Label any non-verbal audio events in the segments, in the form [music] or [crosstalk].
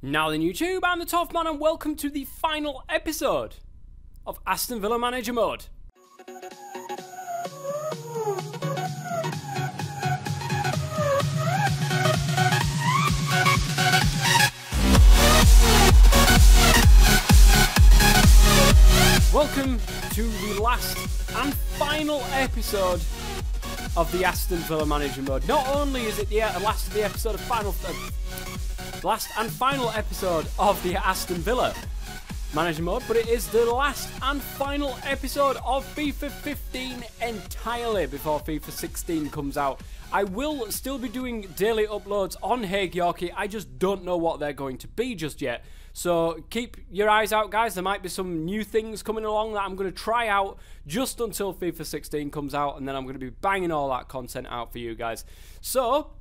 Now then YouTube, I'm the Toff Man and welcome to the final episode of Aston Villa Manager Mode. Welcome to the last and final episode of the Aston Villa Manager Mode. Not only is it the last of the episode of final... last and final episode of the Aston Villa Manager Mode, but it is the last and final episode of FIFA 15 entirely before FIFA 16 comes out. I will still be doing daily uploads on Haighyorkie, I just don't know what they're going to be just yet. So keep your eyes out, guys. There might be some new things coming along that I'm going to try out just until FIFA 16 comes out, and then I'm going to be banging all that content out for you guys. So,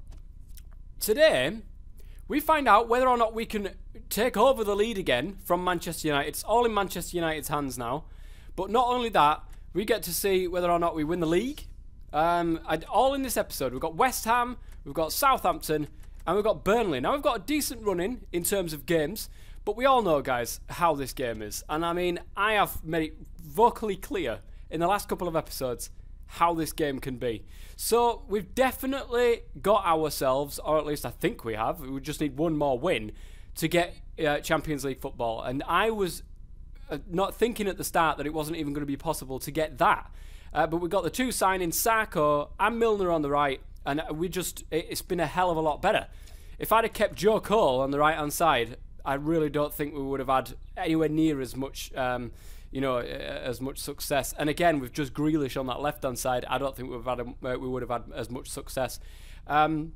today, we find out whether or not we can take over the lead again from Manchester United. It's all in Manchester United's hands now. But not only that, we get to see whether or not we win the league. Um, all in this episode, we've got West Ham, we've got Southampton, and we've got Burnley. Now we've got a decent run in in terms of games. But we all know, guys, how this game is. And I mean, I have made it vocally clear in the last couple of episodes how this game can be. So we've definitely got ourselves, or at least I think we have, we just need one more win to get uh, Champions League football. And I was uh, not thinking at the start that it wasn't even going to be possible to get that. Uh, but we got the two signings, Sakho and Milner on the right, and we just, it's been a hell of a lot better. If I'd have kept Joe Cole on the right hand side, I really don't think we would have had anywhere near as much, um, you know, as much success. And again, with just Grealish on that left hand side, I don't think we've had a, uh, we would have had as much success. Um,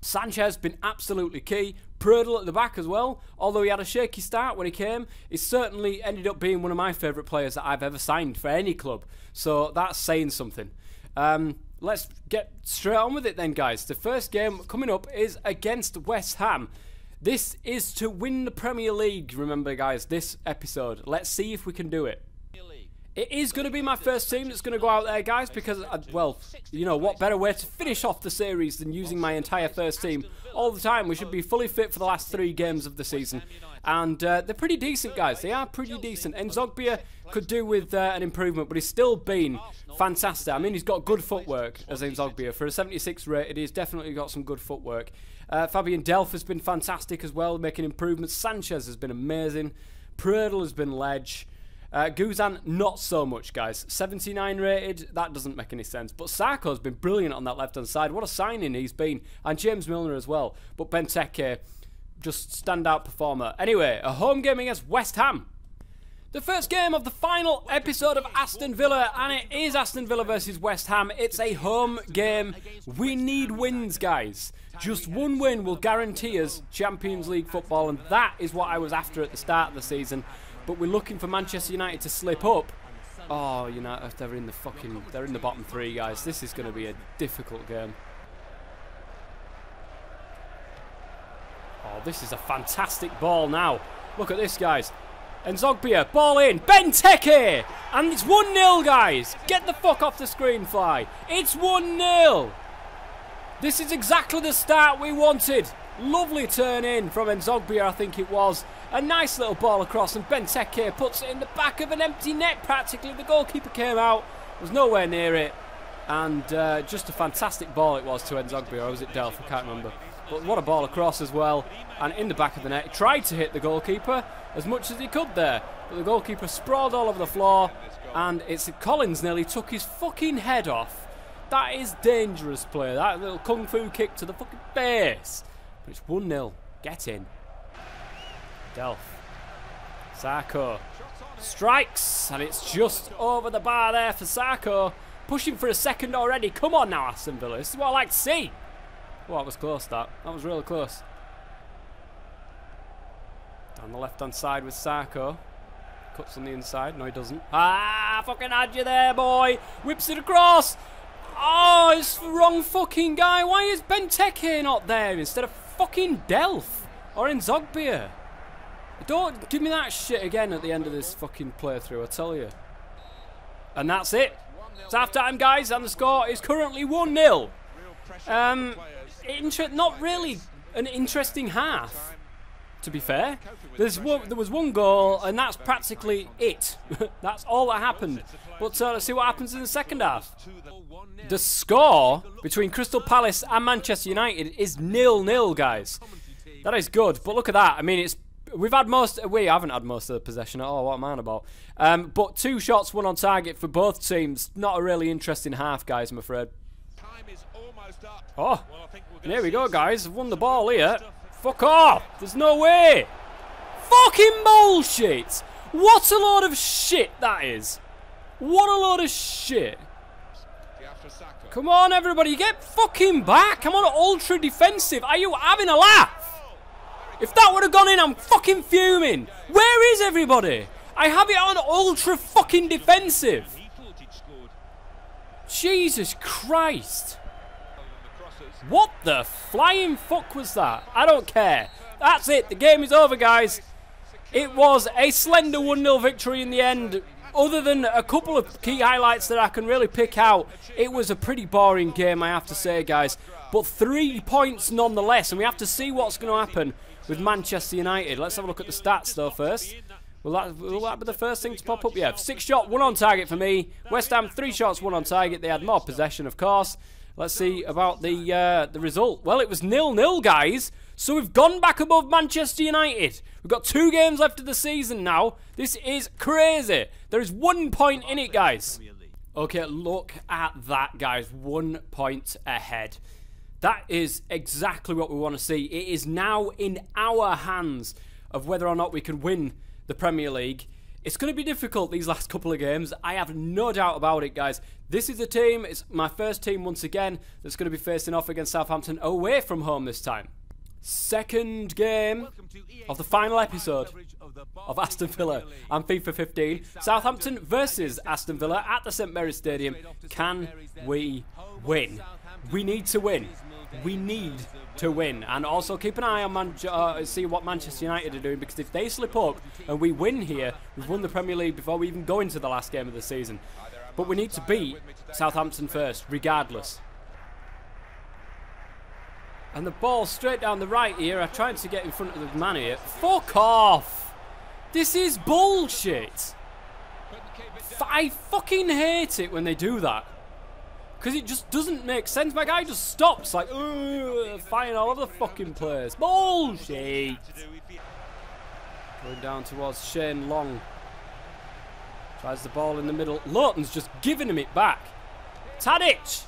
Sanchez been absolutely key. Prödl at the back as well. Although he had a shaky start when he came, he certainly ended up being one of my favourite players that I've ever signed for any club. So that's saying something. Um, let's get straight on with it then, guys. The first game coming up is against West Ham. This is to win the Premier League, remember, guys, this episode. Let's see if we can do it. It is going to be my first team that's going to go out there, guys, because, uh, well, you know, what better way to finish off the series than using my entire first team all the time. We should be fully fit for the last three games of the season. And uh, they're pretty decent, guys. They are pretty decent. N'Zogbia could do with uh, an improvement, but he's still been fantastic. I mean, he's got good footwork as N'Zogbia. For a 76 rate, he's definitely got some good footwork. Uh, Fabian Delph has been fantastic as well, making improvements. Sanchez has been amazing. Prödl has been ledge. Uh, Guzan, not so much, guys. 79 rated, that doesn't make any sense. But Sakho's been brilliant on that left-hand side. What a signing he's been. And James Milner as well. But Benteke, just standout performer. Anyway, a home game against West Ham. The first game of the final episode of Aston Villa, and it is Aston Villa versus West Ham. It's a home game. We need wins, guys. Just one win will guarantee us Champions League football, and that is what I was after at the start of the season but we're looking for Manchester United to slip up. Oh, United, they're in the fucking, they're in the bottom three, guys. This is going to be a difficult game. Oh, this is a fantastic ball now. Look at this, guys. N'Zogbia, ball in, Benteke! And it's 1-0, guys! Get the fuck off the screen, Fly. It's 1-0! This is exactly the start we wanted. Lovely turn in from N'Zogbia, I think it was. A nice little ball across, and Benteke puts it in the back of an empty net practically. The goalkeeper came out, was nowhere near it, and uh, just a fantastic ball it was to N'Zogbia, or was it Delph? I can't remember. But what a ball across as well, and in the back of the net. Tried to hit the goalkeeper as much as he could there, but the goalkeeper sprawled all over the floor, and it's Collins nearly took his fucking head off. That is dangerous play. That little kung fu kick to the fucking face. But it's 1 0. Get in. Delph. Sakho. Strikes. And it's just over the bar there for Sakho. Pushing for a second already. Come on now, Aston Villa. This is what I like to see. Oh, that was close, that. That was really close. Down the left-hand side with Sakho. Cuts on the inside. No, he doesn't. Ah, fucking had you there, boy. Whips it across. Oh, it's the wrong fucking guy. Why is Benteke not there instead of fucking Delph or N'Zogbia. Don't give me that shit again at the end of this fucking playthrough, I tell you. And that's it. It's half time, guys, and the score is currently 1 0. Um, not really an interesting half, To be fair, there's one, there was one goal, and that's practically it. [laughs] that's all that happened. But uh, let's see what happens in the second half. The score between Crystal Palace and Manchester United is nil-nil, guys. That is good. But look at that. I mean, it's we've had most. We haven't had most of the possession at all. What am I on about? Um, but two shots, one on target for both teams. Not a really interesting half, guys. I'm afraid. Oh, and here we go, guys. I've won the ball here. Fuck off! There's no way! Fucking bullshit! What a load of shit that is! What a load of shit! Come on, everybody, get fucking back! I'm on ultra defensive. Are you having a laugh? If that would have gone in, I'm fucking fuming. Where is everybody? I have it on ultra fucking defensive. Jesus Christ. What the flying fuck was that? I don't care. That's it. The game is over, guys. It was a slender 1-0 victory in the end. Other than a couple of key highlights that I can really pick out, it was a pretty boring game, I have to say, guys. But three points nonetheless, and we have to see what's going to happen with Manchester United. Let's have a look at the stats, though, first. Will that, will that be the first thing to pop up? Yeah, six shot, one on target for me. West Ham, three shots, one on target. They had more possession, of course. Let's see about the uh, the result. Well, it was nil-nil, guys. So we've gone back above Manchester United. We've got two games left of the season now. This is crazy. There is one point in it, guys. Okay, look at that, guys. One point ahead. That is exactly what we want to see. It is now in our hands of whether or not we can win the Premier League. It's going to be difficult these last couple of games. I have no doubt about it, guys. This is the team, it's my first team once again, that's going to be facing off against Southampton away from home this time. Second game of the final episode of Aston Villa and FIFA 15. Southampton versus Aston Villa at the St Mary's Stadium. Can we win? We need to win. We need to win. And also keep an eye on Man uh, see what Manchester United are doing because if they slip up and we win here, we've won the Premier League before we even go into the last game of the season. But we need to beat Southampton first, regardless. And the ball straight down the right here. I'm trying to get in front of the man here. Fuck off! This is bullshit! I fucking hate it when they do that. Because it just doesn't make sense. My guy just stops like, firing all the fucking players. Bullshit. Going down towards Shane Long. Tries the ball in the middle. Lowton's just giving him it back. Tadic.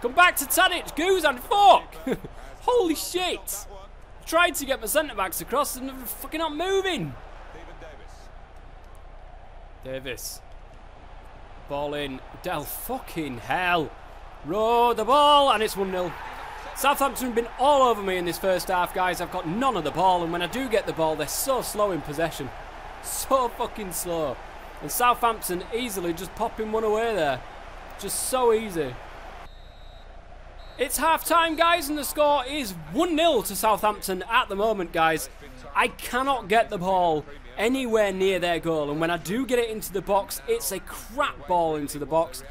Come back to Tadic. And fuck. [laughs] Holy shit. Tried to get my centre backs across and they're fucking not moving. Davis. Ball in. Del fucking hell. Row the ball, and it's 1-0. Southampton have been all over me in this first half, guys. I've got none of the ball, and when I do get the ball, they're so slow in possession. [laughs] So fucking slow. And Southampton easily just popping one away there. Just so easy. It's half time, guys, and the score is 1-0 to Southampton at the moment, guys. I cannot get the ball anywhere near their goal, and when I do get it into the box, it's a crap ball into the box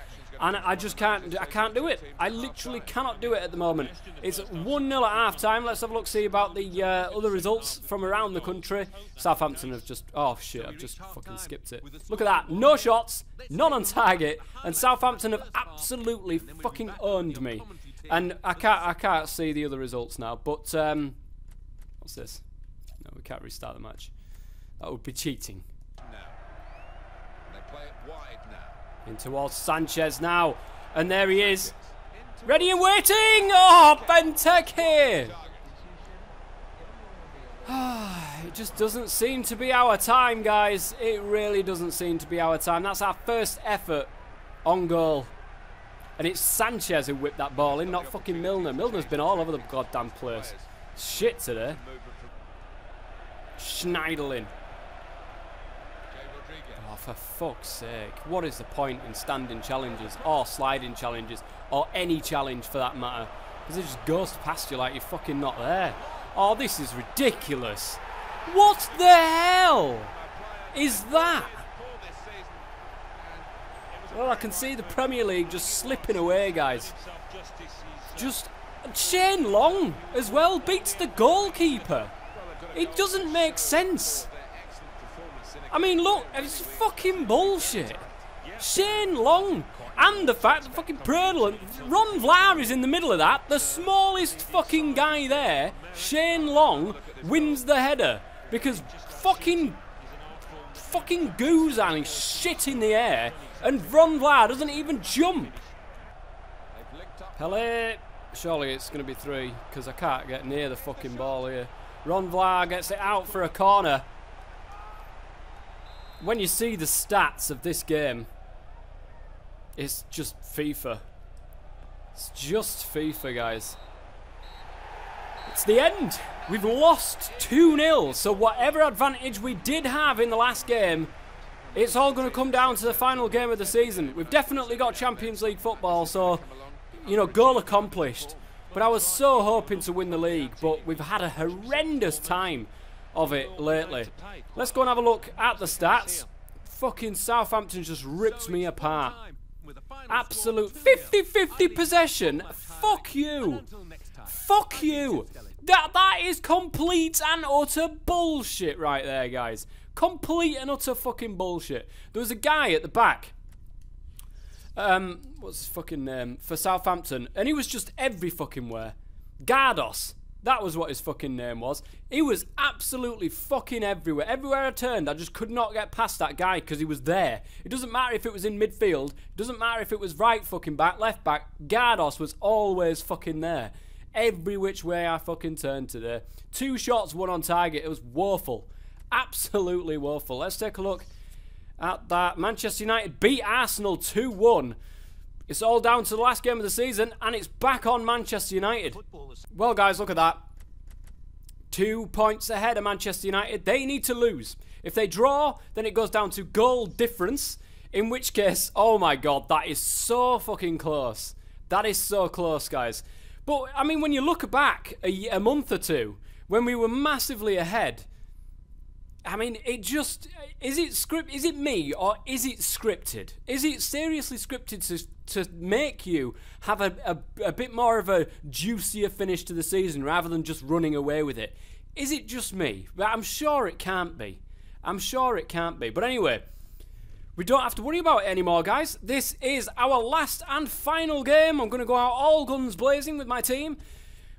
and I just can't I can't do it. I literally cannot do it at the moment. It's 1-0 at half time. Let's have a look see about the uh, other results from around the country. Southampton have just oh shit, I've just fucking skipped it. Look at that. No shots, none on target, and Southampton have absolutely fucking owned me. And I can't I can't see the other results now, but um what's this? No, we can't restart the match. That would be cheating. In towards Sanchez now. And there he is. Ready and waiting! Oh, Benteke! Ah, it just doesn't seem to be our time, guys. It really doesn't seem to be our time. That's our first effort on goal. And it's Sanchez who whipped that ball in, not fucking Milner. Milner's been all over the goddamn place. Shit today. Schneiderlin for fuck's sake. What is the point in standing challenges or sliding challenges or any challenge for that matter? Because it just goes past you like you're fucking not there. Oh, this is ridiculous. What the hell is that? Well, I can see the Premier League just slipping away, guys. Just Shane Long as well beats the goalkeeper. It doesn't make sense. I mean, look, it's fucking bullshit. Shane Long and the fact that fucking Prödl and Ron Vlaar is in the middle of that. The smallest fucking guy there, Shane Long, wins the header because fucking fucking Guzan is shit in the air and Ron Vlaar doesn't even jump. Pelle, surely it's going to be three because I can't get near the fucking ball here. Ron Vlaar gets it out for a corner. When you see the stats of this game, it's just FIFA. It's just FIFA, guys. It's the end. We've lost 2-0, so whatever advantage we did have in the last game, it's all going to come down to the final game of the season. We've definitely got Champions League football, so, you know, goal accomplished. But I was so hoping to win the league, but we've had a horrendous time of it lately. Let's go and have a look at the stats. Fucking Southampton just ripped me apart. Absolute 50-50 possession. Fuck you. Fuck you. That that is complete and utter bullshit right there, guys. Complete and utter fucking bullshit. There was a guy at the back. Um, what's his fucking name? For Southampton. And he was just every fucking where. Gardos. That was what his fucking name was. He was absolutely fucking everywhere. Everywhere I turned, I just could not get past that guy because he was there. It doesn't matter if it was in midfield. It doesn't matter if it was right fucking back, left back. Gardos was always fucking there. Every which way I fucking turned today. Two shots, one on target. It was woeful. Absolutely woeful. Let's take a look at that. Manchester United beat Arsenal 2-1. It's all down to the last game of the season, and it's back on Manchester United. Well, guys, look at that. Two points ahead of Manchester United. They need to lose. If they draw, then it goes down to goal difference. In which case, oh my god, that is so fucking close. That is so close, guys. But, I mean, when you look back a, a month or two, when we were massively ahead, I mean, it just is it script? Is it me or is it scripted? Is it seriously scripted to to make you have a, a, a bit more of a juicier finish to the season rather than just running away with it? Is it just me? I'm sure it can't be. I'm sure it can't be. But anyway, we don't have to worry about it anymore, guys. This is our last and final game. I'm going to go out all guns blazing with my team.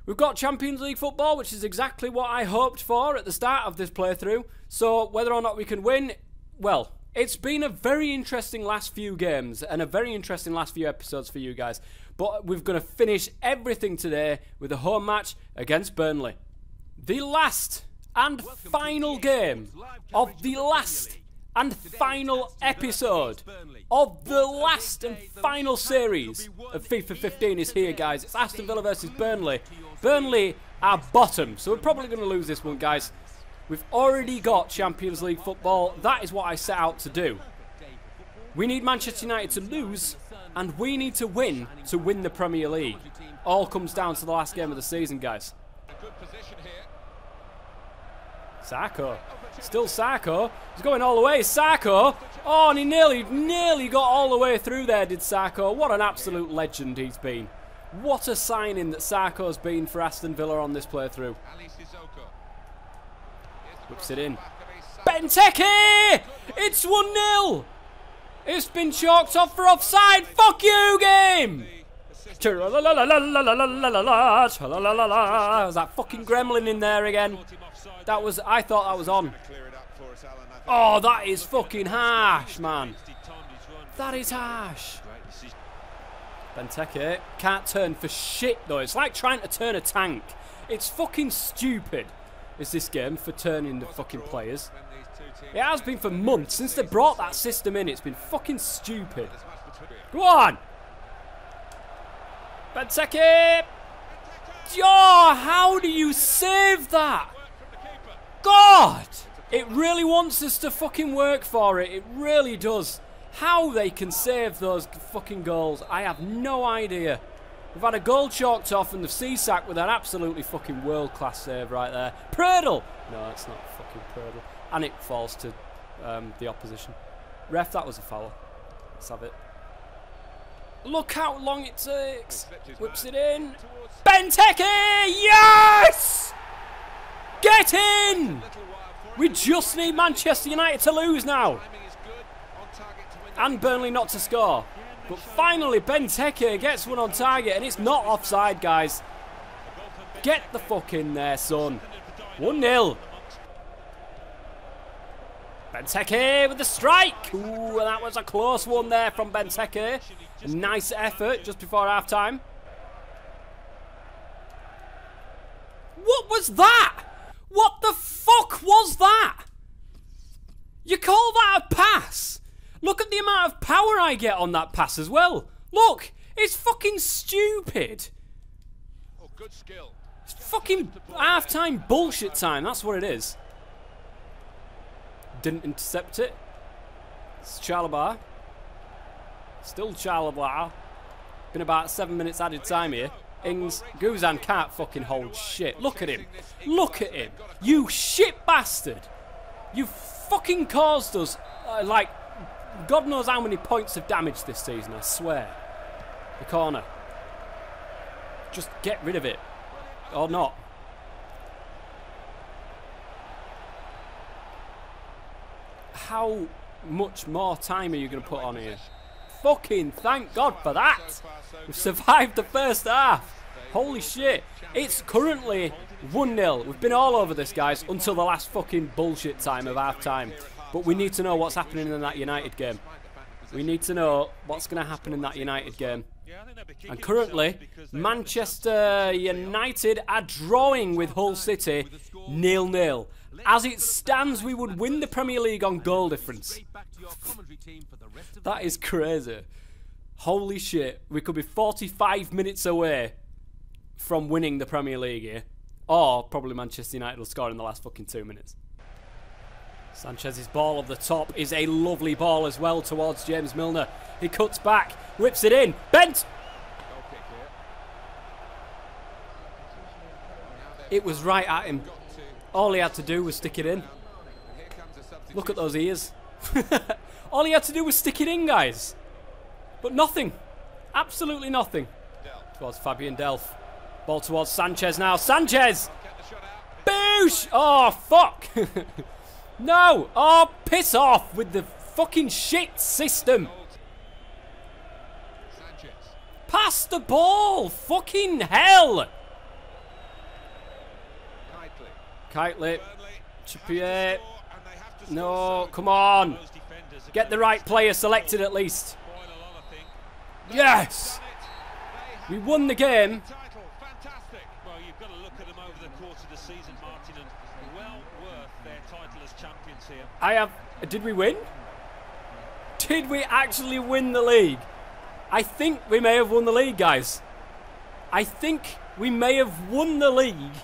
We've got Champions League football, which is exactly what I hoped for at the start of this playthrough. So whether or not we can win, well, it's been a very interesting last few games and a very interesting last few episodes for you guys. But we're going to finish everything today with a home match against Burnley. The last and final game of the last and final episode of the last and final series of FIFA 15 is here, guys. It's Aston Villa versus Burnley. Burnley are bottom, so we're probably going to lose this one, guys. We've already got Champions League football. That is what I set out to do. We need Manchester United to lose, and we need to win to win the Premier League. All comes down to the last game of the season, guys. Sakho. Still Sako. He's going all the way. Sako. Oh, and he nearly, nearly got all the way through there, did Sako. What an absolute legend he's been. What a signing that Sakho's been for Aston Villa on this playthrough. Whips it in. Benteke! It's 1-0! It's been chalked off for offside. Fuck you, game! There's that fucking gremlin in there again. That was, I thought that was on. Oh, that is fucking harsh, man. That is harsh. Benteke can't turn for shit, though. It's like trying to turn a tank. It's fucking stupid, is this game, for turning the fucking players. It has been for months. Since they brought that system in, it's been fucking stupid. Go on! Benteke! Oh, how do you save that? God! It really wants us to fucking work for it. It really does. How they can save those fucking goals, I have no idea. We've had a goal chalked off and the C-sack with an absolutely fucking world-class save right there. Prödl! No, it's not fucking Prödl. And it falls to um, the opposition. Ref, that was a foul. Let's have it. Look how long it takes. Whips it in. Benteke! Yes! Get in! We just need Manchester United to lose now. And Burnley not to score. But finally, Benteke gets one on target, and it's not offside, guys. Get the fuck in there, son. 1 0. Benteke with the strike. Ooh, that was a close one there from Benteke. A nice effort just before half time. What was that? What the fuck was that? You call that a pass? Look at the amount of power I get on that pass as well. Look, it's fucking stupid. Oh, good skill. It's fucking half-time bullshit time. That's what it is. Didn't intercept it. It's Chalobah. Still Chalobah. Been about seven minutes added time here. Ings, Guzan can't fucking hold shit. Look at him. Look at him. You shit bastard. You fucking caused us, uh, like, God knows how many points of damage this season, I swear. The corner. Just get rid of it. Or not. How much more time are you going to put on here? Fucking thank God for that. We've survived the first half. Holy shit. It's currently 1-0. We've been all over this, guys, until the last fucking bullshit time of half time. But we need to know what's happening in that United game. We need to know what's going to happen in that United game. And currently, Manchester United are drawing with Hull City nil-nil. As it stands, we would win the Premier League on goal difference. That is crazy. Holy shit. We could be 45 minutes away from winning the Premier League here. Or probably Manchester United will score in the last fucking two minutes. Sanchez's ball of the top is a lovely ball as well towards James Milner. He cuts back, whips it in, bent! It was right at him. All he had to do was stick it in. Look at those ears. All he had to do was stick it in, guys. But nothing. Absolutely nothing. Towards Fabian Delph. Ball towards Sanchez now. Sanchez! Boosh! Oh, fuck! [laughs] no! Oh, piss off with the fucking shit system. Pass the ball! Fucking hell! Kightly. Trippier. No, come on. Get the right player selected at least. Yes! We won the game. Well, you've got to look at them over the course of the season, Martin, and well worth their title as champions here. I have. Did we win? Did we actually win the league? I think we may have won the league, guys. I think we may have won the league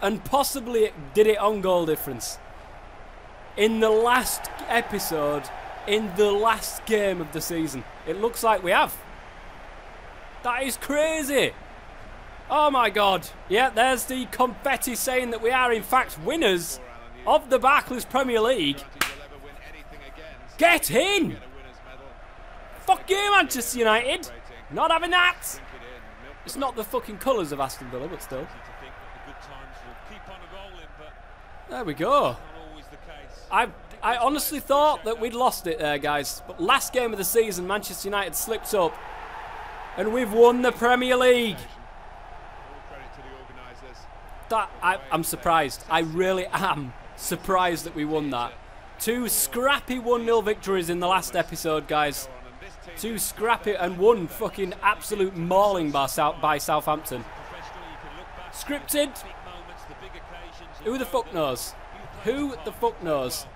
and possibly did it on goal difference. In the last episode, in the last game of the season. It looks like we have. That is crazy. Oh my god. Yeah, there's the confetti saying that we are in fact winners of the Barclays Premier League. Get in! Fuck you, Manchester United! Not having that! It's not the fucking colours of Aston Villa, but still. There we go. I I honestly thought that we'd lost it there, guys. But last game of the season, Manchester United slipped up. And we've won the Premier League. That I, I'm surprised. I really am surprised that we won that. Two scrappy 1-0 victories in the last episode, guys. Two scrappy and one fucking absolute mauling by, South, by Southampton. Scripted. Who the fuck knows? Who the fuck knows?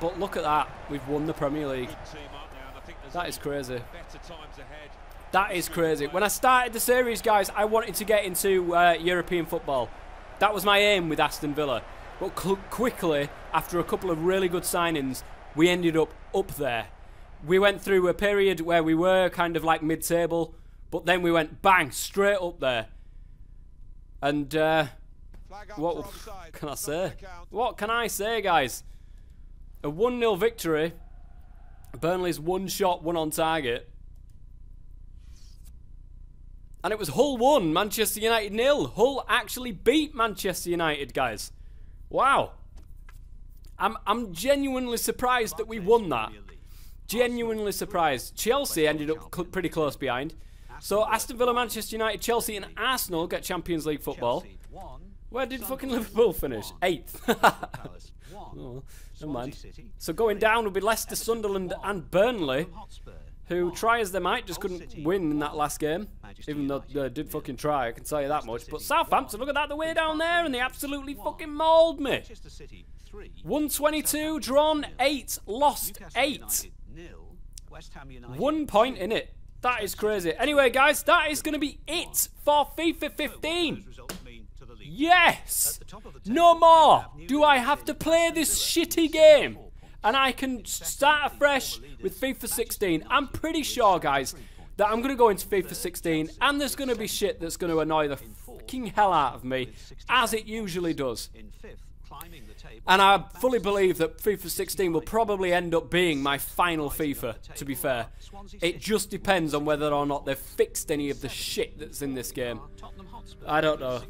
But look at that. We've won the Premier League. That is crazy. That is crazy. When I started the series, guys, I wanted to get into uh, European football. That was my aim with Aston Villa. But quickly, after a couple of really good signings, we ended up up there. We went through a period where we were kind of like mid-table, but then we went bang straight up there. And uh, what can I say? What can I say, guys? A 1-0 victory. Burnley's one shot, one on target. And it was Hull 1, Manchester United nil. Hull actually beat Manchester United, guys. Wow. I'm, I'm genuinely surprised that we won that. Genuinely surprised. Chelsea ended up cl pretty close behind. So Aston Villa, Manchester United, Chelsea and Arsenal get Champions League football. Where did fucking Liverpool finish? Eighth. [laughs] oh, never mind. So going down will be Leicester, Sunderland and Burnley who try as they might just couldn't win in that last game. Even though they did fucking try, I can tell you that much. But Southampton, look at that, the way down there, and they absolutely fucking mauled me. 122, drawn 8, lost 8. One point in it. That is crazy. Anyway, guys, that is going to be it for FIFA 15. Yes! No more! Do I have to play this shitty game? and I can start afresh with FIFA 16. I'm pretty sure, guys, that I'm going to go into FIFA 16 and there's going to be shit that's going to annoy the fucking hell out of me, as it usually does. And I fully believe that FIFA 16 will probably end up being my final FIFA, to be fair. It just depends on whether or not they've fixed any of the shit that's in this game. I don't know.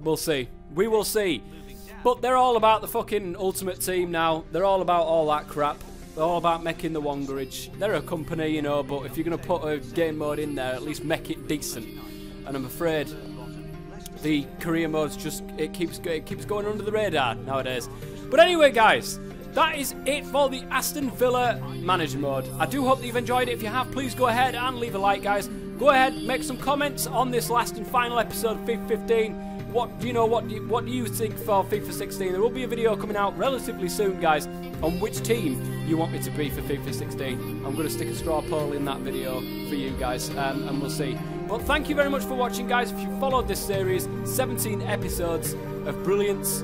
We'll see. We will see. But they're all about the fucking ultimate team now. They're all about all that crap. They're all about making the Wangerage. They're a company, you know, but if you're going to put a game mode in there, at least make it decent. And I'm afraid the career mode's just, it keeps, it keeps going under the radar nowadays. But anyway, guys, that is it for the Aston Villa manager mode. I do hope that you've enjoyed it. If you have, please go ahead and leave a like, guys. Go ahead, make some comments on this last and final episode of 15 what do you know? What do you, what do you think for FIFA 16? There will be a video coming out relatively soon, guys, on which team you want me to be for FIFA 16. I'm going to stick a straw poll in that video for you guys, um, and we'll see. But thank you very much for watching, guys. If you followed this series, 17 episodes of brilliance,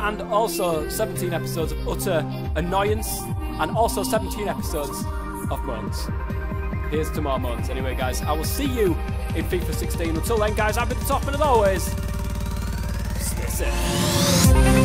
and also 17 episodes of utter annoyance, and also 17 episodes of moans. Here's to more moans. Anyway, guys, I will see you in FIFA 16. Until then, guys, I've been the top, and as always, stay safe.